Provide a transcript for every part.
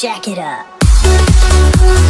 jack it up.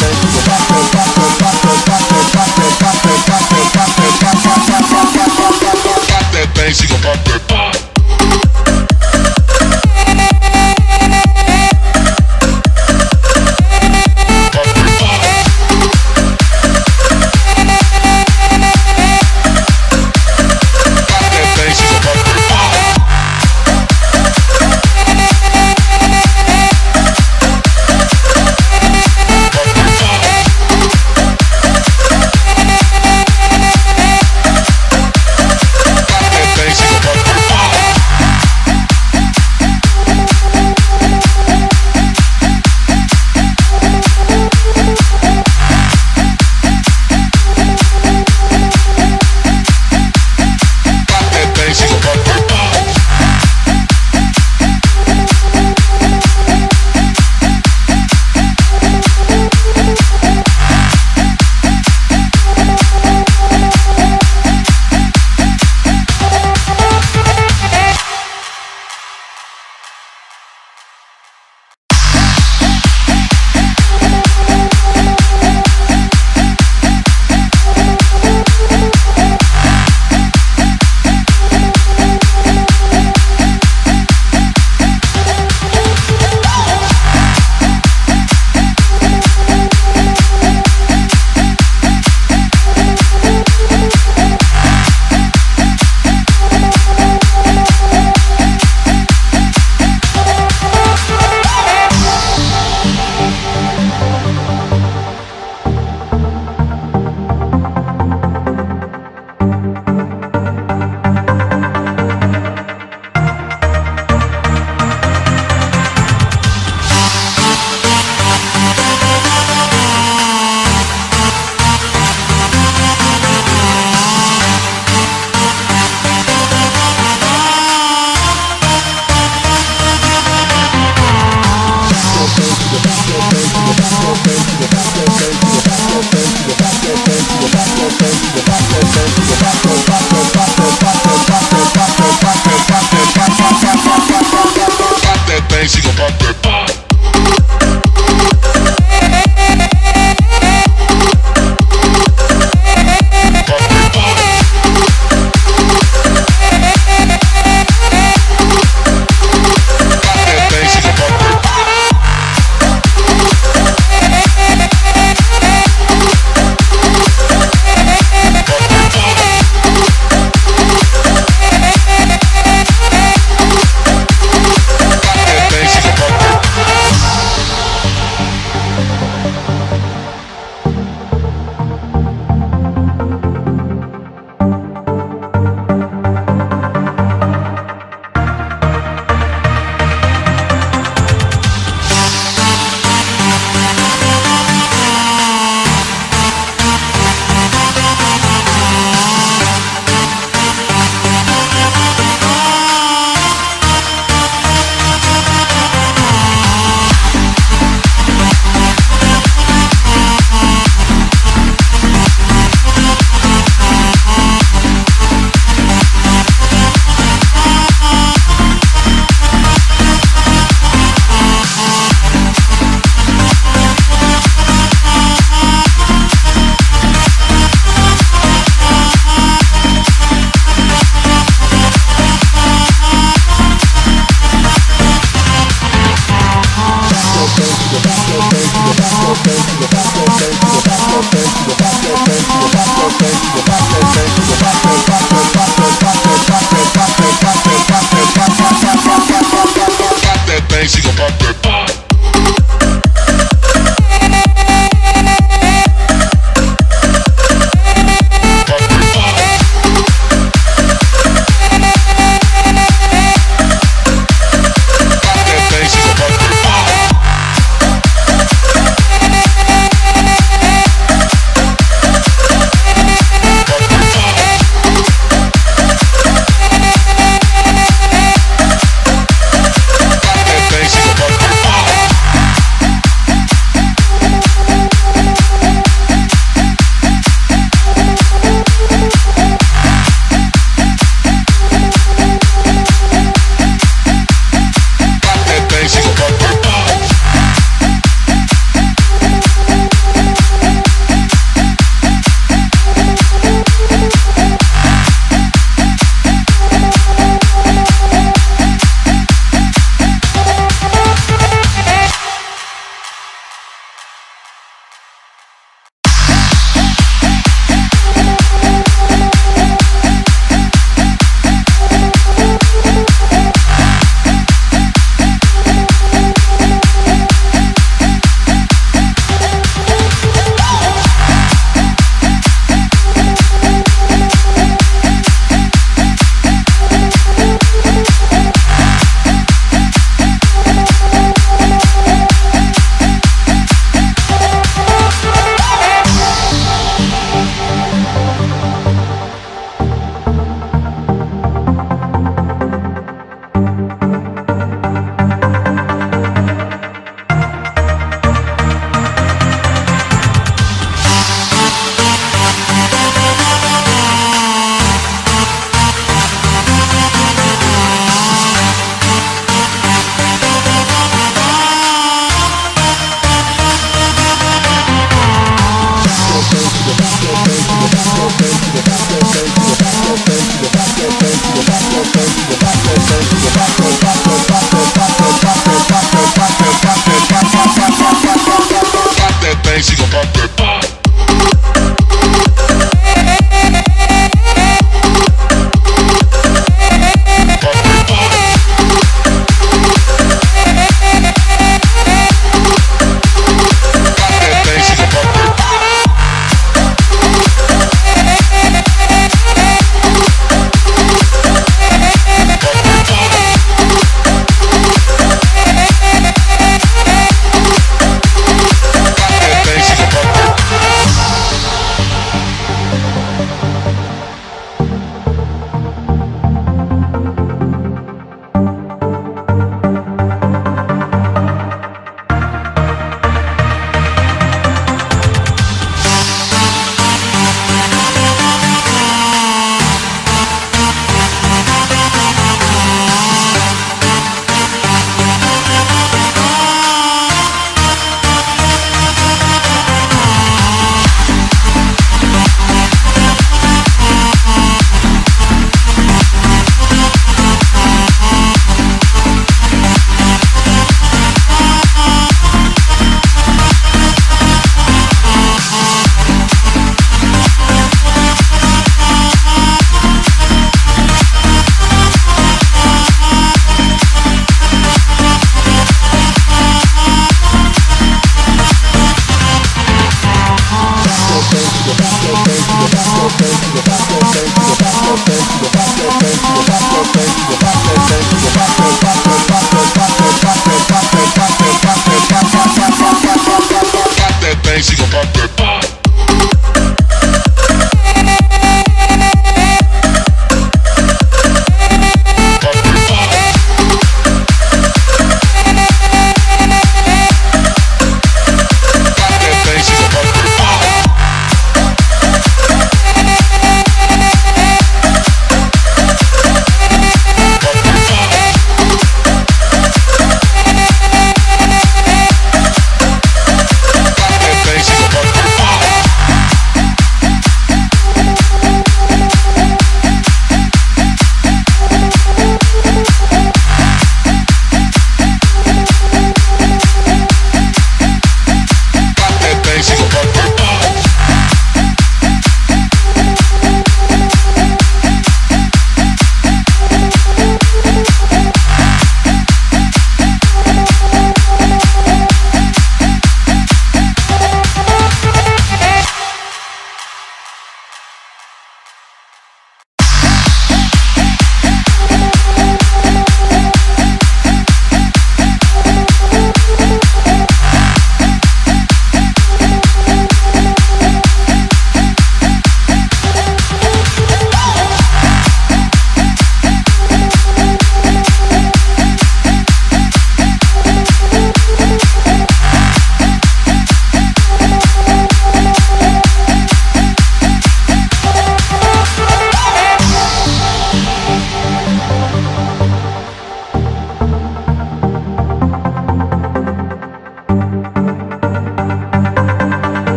Thank you.